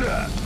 だ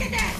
Look at that!